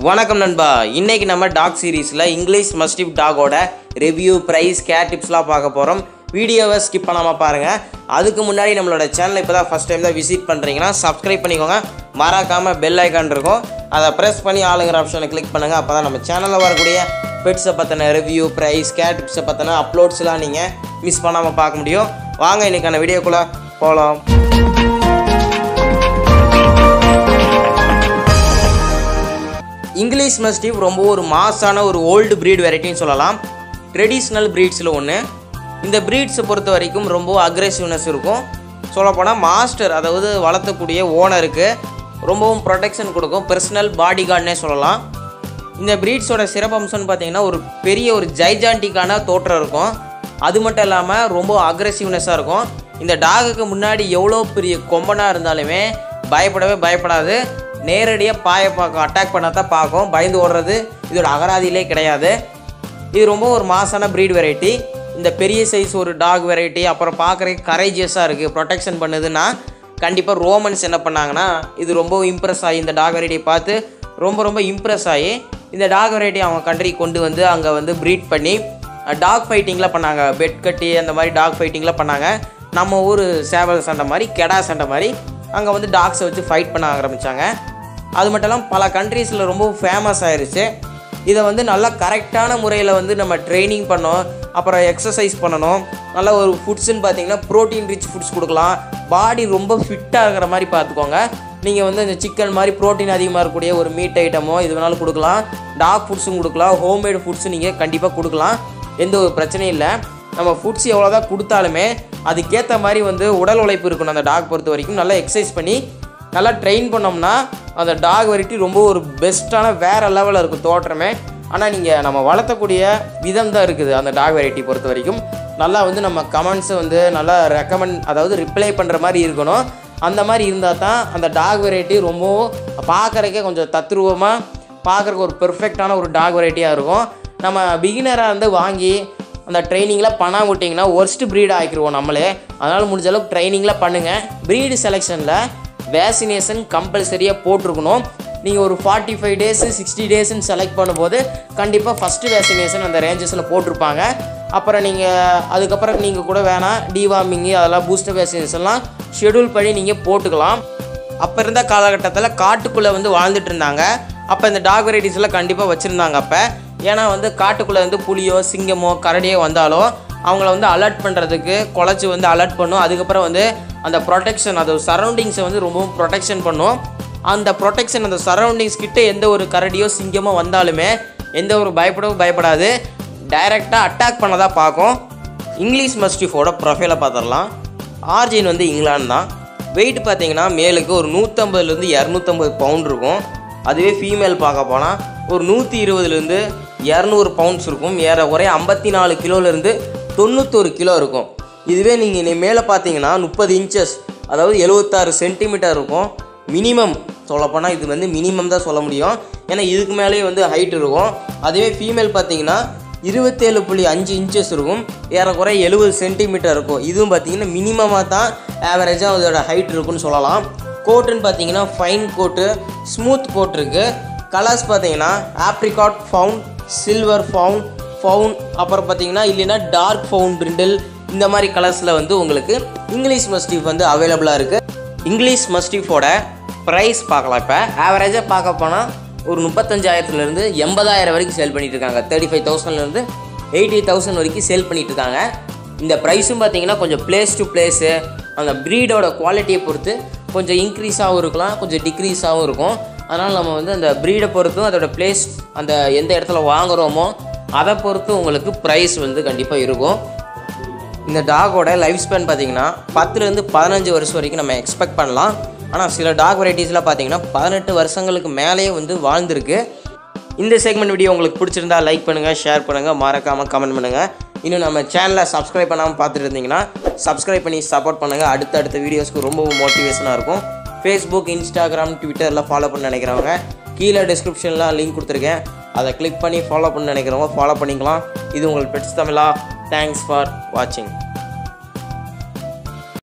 வணக்கம் நண்பா. இன்னைக்கு நம்ம டாக் சீரீஸில் இங்கிலீஷ் மஸ்டிவ் டாகோட ரிவ்யூ ப்ரைஸ் கேர் டிப்ஸ்லாம் பார்க்க போகிறோம் வீடியோவை ஸ்கிப் பண்ணாமல் பாருங்கள் அதுக்கு முன்னாடி நம்மளோட சேனல் இப்போ தான் ஃபஸ்ட் டைம் தான் விசிட் பண்ணுறீங்கன்னா சப்ஸ்கிரைப் பண்ணிக்கோங்க. மறக்காமல் பெல் ஐக்கான் இருக்கும். அதை ப்ரெஸ் பண்ணி ஆளுங்கிற ஆப்ஷனை கிளிக் பண்ணுங்கள் அப்போ தான் நம்ம சேனலில் வரக்கூடிய பெட்ஸை பற்றின ரிவ்யூ ப்ரைஸ் கேர் டிப்ஸை பற்றின அப்லோட்ஸ்லாம் நீங்கள் மிஸ் பண்ணாமல் பார்க்க முடியும். வாங்க இன்றைக்கான வீடியோக்குள்ளே போகலாம் இங்கிலீஷ் மஸ்டிவ் ரொம்ப ஒரு மாசான ஒரு ஓல்டு ப்ரீட் வெரைட்டின்னு சொல்லலாம். ட்ரெடிஷ்னல் ப்ரீட்ஸில் ஒன்று இந்த ப்ரீட்ஸை பொறுத்த வரைக்கும் ரொம்ப அக்ரெசிவ்னஸ் இருக்கும். சொல்லப்போனால் மாஸ்டர் அதாவது வளர்த்தக்கூடிய ஓனருக்கு ரொம்பவும் ப்ரொடெக்ஷன் கொடுக்கும். பர்சனல் பாடி கார்டுனே சொல்லலாம். இந்த ப்ரீட்ஸோட சிறப்பம்சம்னு பார்த்தீங்கன்னா ஒரு பெரிய ஒரு ஜைஜாண்டிக்கான தோற்றம் இருக்கும். அது மட்டும் இல்லாமல் ரொம்ப அக்ரெசிவ்னஸாக இருக்கும். இந்த டாகுக்கு முன்னாடி எவ்வளோ பெரிய கொம்பனாக இருந்தாலுமே பயப்படவே பயப்படாது. நேரடியாக பாயை பார்க்கும் அட்டாக் பண்ண தான் பார்க்கும். பயந்து ஓடுறது இதோட அகராதியிலே கிடையாது. இது ரொம்ப ஒரு மாசான ப்ரீட் வெரைட்டி இந்த பெரிய சைஸ் ஒரு டாக் வெரைட்டி அப்புறம் பார்க்குறதுக்கு கரேஜியஸாக இருக்குது ப்ரொடெக்ஷன் பண்ணுதுன்னா கண்டிப்பாக ரோமன்ஸ் என்ன பண்ணாங்கன்னா இது ரொம்ப இம்ப்ரெஸ் ஆகி இந்த டாக் வெரைட்டியை பார்த்து ரொம்ப ரொம்ப இம்ப்ரெஸ் ஆகி இந்த டாக் வெரைட்டி அவங்க கண்ட்ரிக்கு கொண்டு வந்து அங்கே வந்து ப்ரீட் பண்ணி டாக் ஃபைட்டிங்லாம் பண்ணாங்க. பெட் கட்டி அந்த மாதிரி டாக் ஃபைட்டிங்லாம் பண்ணாங்க. நம்ம ஊர் சேவல் சண்டை மாதிரி கெடா சண்டை மாதிரி அங்கே வந்து டாக்ஸை வச்சு ஃபைட் பண்ண ஆரம்பித்தாங்க அது மட்டும் இல்லாமல் பல கண்ட்ரீஸில் ரொம்ப ஃபேமஸ் ஆயிடுச்சு இதை வந்து நல்லா கரெக்டான முறையில் வந்து நம்ம ட்ரைனிங் பண்ணோம். அப்புறம் எக்ஸசைஸ் பண்ணணும். நல்ல ஒரு ஃபுட்ஸுன்னு பார்த்தீங்கன்னா ப்ரோட்டீன் ரிச் ஃபுட்ஸ் கொடுக்கலாம். பாடி ரொம்ப ஃபிட்டாக இருக்கிற மாதிரி பார்த்துக்கோங்க. நீங்கள் வந்து இந்த சிக்கன் மாதிரி ப்ரோட்டீன் அதிகமாக இருக்கக்கூடிய ஒரு மீட் ஐட்டமோ இது வேணாலும் கொடுக்கலாம். டாக் ஃபுட்ஸும் கொடுக்கலாம். ஹோம்மேடு ஃபுட்ஸும் நீங்கள் கண்டிப்பாக கொடுக்கலாம். எந்த ஒரு பிரச்சனையும் இல்லை. நம்ம ஃபுட்ஸ் எவ்வளோதான் கொடுத்தாலுமே அதுக்கேற்ற மாதிரி வந்து உடல் உழைப்பு இருக்கணும் அந்த டாக் பொறுத்த வரைக்கும். நல்லா எக்ஸசைஸ் பண்ணி நல்லா ட்ரெயின் பண்ணோம்னா அந்த டாக் வெரைட்டி ரொம்ப ஒரு பெஸ்ட்டான வேறு லெவலில் இருக்கும் தோற்றமே. ஆனால் நீங்கள் நம்ம வளர்த்தக்கூடிய விதம் தான் இருக்குது அந்த டாக் வெரைட்டி பொறுத்த வரைக்கும். நல்லா வந்து நம்ம கமெண்ட்ஸை வந்து நல்லா ரெக்கமெண்ட் அதாவது ரிப்ளை பண்ணுற மாதிரி இருக்கணும். அந்த மாதிரி இருந்தால் தான் அந்த டாக் வெரைட்டி ரொம்பவும் பார்க்குறக்கே கொஞ்சம் தத்ரூபமாக பார்க்குறக்கு ஒரு பெர்ஃபெக்டான ஒரு டாக் வெரைட்டியாக இருக்கும். நம்ம பிகினராக இருந்து வாங்கி அந்த ட்ரைனிங்கில் பணம் விட்டிங்கன்னா ஒர்ஸ்ட் ப்ரீடாக ஆக்கிடுவோம் நம்மளே. அதனால் முடிஞ்ச அளவுக்கு ட்ரைனிங்கில் பண்ணுங்கள் ப்ரீடு செலெக்ஷனில் வேக்சினேஷன் கம்பல்சரியாக போட்டிருக்கணும். நீங்கள் ஒரு ஃபார்ட்டி ஃபைவ் டேஸு சிக்ஸ்டி டேஸ்ன்னு செலக்ட் பண்ணும்போது கண்டிப்பாக ஃபஸ்ட்டு வேக்சினேஷன் அந்த ரேஞ்சஸில் போட்டிருப்பாங்க. அப்புறம் நீங்கள் அதுக்கப்புறம் நீங்கள் கூட வேணாம் டிவார்மிங்கு அதெல்லாம் பூஸ்டர் வேக்சினேஷன்லாம் ஷெடியூல் பண்ணி நீங்கள் போட்டுக்கலாம். அப்போ இருந்த காலகட்டத்தில் காட்டுக்குள்ளே வந்து வாழ்ந்துட்டு இருந்தாங்க. அப்போ இந்த டாக் வெரைட்டிஸ்லாம் கண்டிப்பாக வச்சுருந்தாங்க அப்போ. ஏன்னா வந்து காட்டுக்குள்ளே வந்து புலியோ சிங்கமோ கரடியோ வந்தாலும் அவங்கள வந்து அலர்ட் பண்ணுறதுக்கு குலைச்சி வந்து அலர்ட் பண்ணும். அதுக்கப்புறம் வந்து அந்த ப்ரொடெக்ஷன் அது சரௌண்டிங்ஸை வந்து ரொம்பவும் ப்ரொடெக்ஷன் பண்ணும். அந்த ப்ரொடெக்ஷன் அந்த சரௌண்டிங்ஸ் கிட்ட எந்த ஒரு கரடியோ சிங்கமோ வந்தாலுமே எந்த ஒரு பயப்படவும் பயப்படாது. டைரெக்டாக அட்டாக் பண்ண தான் பார்க்கும். இங்கிலீஷ் மஸ்டிஃபோட ப்ரொஃபைலை பார்த்துடலாம். ஆர்ஜின் வந்து இங்கிலாந்து தான். வெயிட் பார்த்தீங்கன்னா மேலுக்கு ஒரு நூற்றம்பதுலேருந்து இரநூத்தம்பது பவுண்ட் இருக்கும். அதுவே ஃபீமேல் பார்க்க போனால் ஒரு நூற்றி இருபதுலேருந்து இரநூறு பவுண்ட்ஸ் இருக்கும். ஏற ஒரே ஐம்பத்தி நாலு கிலோலேருந்து தொண்ணூத்தொரு கிலோ இருக்கும். இதுவே நீங்கள் மேலே பார்த்தீங்கன்னா முப்பது இன்ச்சஸ் அதாவது எழுபத்தாறு சென்டிமீட்டர் இருக்கும். மினிமம் சொல்லப்போனால் இது வந்து மினிமம் தான் சொல்ல முடியும். ஏன்னா இதுக்கு மேலேயே வந்து ஹைட் இருக்கும். அதுவே ஃபீமேல் பார்த்தீங்கன்னா இருபத்தேழு புள்ளி அஞ்சு இன்ச்சஸ் இருக்கும். ஏறக்குறைய எழுபது சென்டிமீட்டர் இருக்கும். இதுவும் பார்த்தீங்கன்னா மினிமமாக தான் ஆவரேஜாக அதோட ஹைட் இருக்குன்னு சொல்லலாம். கோட்டுன்னு பார்த்தீங்கன்னா ஃபைன் கோட்டு ஸ்மூத் கோட் இருக்குது கலர்ஸ் பார்த்தீங்கன்னா apricot fawn silver fawn fawn அப்புறம் பார்த்தீங்கன்னா இல்லைன்னா டார்க் ஃபவுன் பிரிண்டில் இந்த மாதிரி கலர்ஸில் வந்து உங்களுக்கு இங்கிலீஷ் மஸ்டீஃப் வந்து அவைலபிளாக இருக்குது இங்கிலீஷ் மஸ்டீஃபோட ப்ரைஸ் பார்க்கலாம் இப்போ. ஆவரேஜாக பார்க்க போனால் ஒரு முப்பத்தஞ்சாயிரத்துலேருந்து எண்பதாயிரம் வரைக்கும் சேல் பண்ணிட்டு இருக்காங்க. தேர்ட்டி ஃபைவ் தௌசண்ட்லேருந்து எயிட்டி தௌசண்ட் வரைக்கும் சேல் பண்ணிட்டு இருக்காங்க. இந்த ப்ரைஸும் பார்த்தீங்கன்னா கொஞ்சம் பிளேஸ் டு பிளேஸு அந்த ப்ரீடோட குவாலிட்டியை பொறுத்து கொஞ்சம் இன்க்ரீஸாகவும் இருக்கலாம் கொஞ்சம் டிக்ரீஸாகவும் இருக்கும். அதனால் நம்ம வந்து அந்த ப்ரீடை பொறுத்தும் அதோட பிளேஸ் அந்த எந்த இடத்துல வாங்குகிறோமோ அதை பொறுத்து உங்களுக்கு ப்ரைஸ் வந்து கண்டிப்பாக இருக்கும். இந்த டாகோட லைஃப் ஸ்பேன் பார்த்தீங்கன்னா பத்துலேருந்து பதினஞ்சு வருஷம் வரைக்கும் நம்ம எக்ஸ்பெக்ட் பண்ணலாம். ஆனால் சில டாக் வெரைட்டிஸ்லாம் பார்த்தீங்கன்னா பதினெட்டு வருஷங்களுக்கு மேலேயே வந்து வாழ்ந்துருக்கு. இந்த செக்மெண்ட் வீடியோ உங்களுக்கு பிடிச்சிருந்தா லைக் பண்ணுங்கள் ஷேர் பண்ணுங்கள் மறக்காமல் கமெண்ட் பண்ணுங்கள் இன்னும் நம்ம சேனலை சப்ஸ்கிரைப் பண்ணாமல் பார்த்துட்டு இருந்தீங்கன்னா சப்ஸ்கிரைப் பண்ணி சப்போர்ட் பண்ணுங்கள் அடுத்த அடுத்த வீடியோஸ்க்கு ரொம்பவும் மோட்டிவேஷனாக இருக்கும். ஃபேஸ்புக் இன்ஸ்டாகிராம் ட்விட்டரில் ஃபாலோ பண்ண நினைக்கிறவங்க கீழே டிஸ்கிரிப்ஷன்லாம் லிங்க் கொடுத்துருக்கேன். அதை கிளிக் பண்ணி ஃபாலோ பண்ண நினைக்கிறவங்க ஃபாலோ பண்ணிக்கலாம். இது உங்கள் பெட்ஸ் தமிழா. தேங்க்ஸ் ஃபார் வாட்சிங்